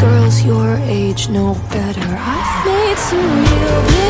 Girls your age know better. I've made some real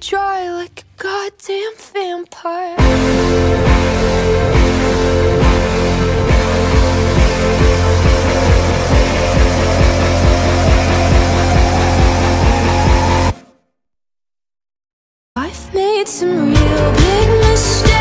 dry like a goddamn vampire. I've made some real big mistakes